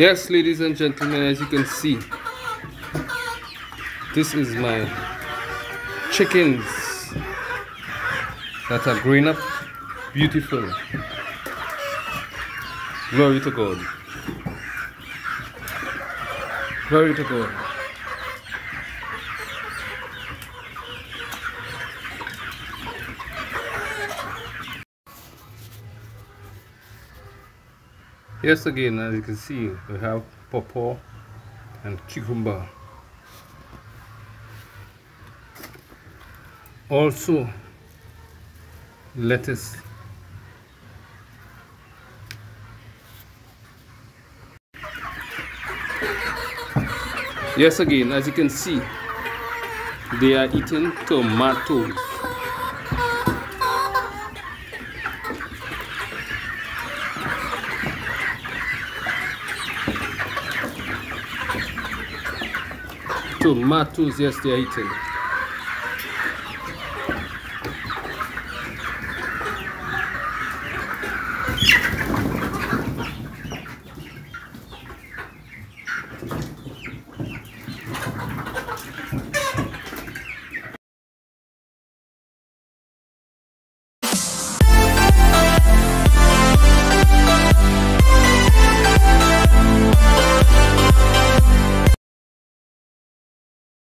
Yes, ladies and gentlemen, as you can see, this is my chickens that are growing up beautiful. Glory to God. Glory to God. Yes, again, as you can see, we have pawpaw and cucumber. Also, lettuce. Yes, again, as you can see, they are eating tomatoes. Tomatoes yes they are eating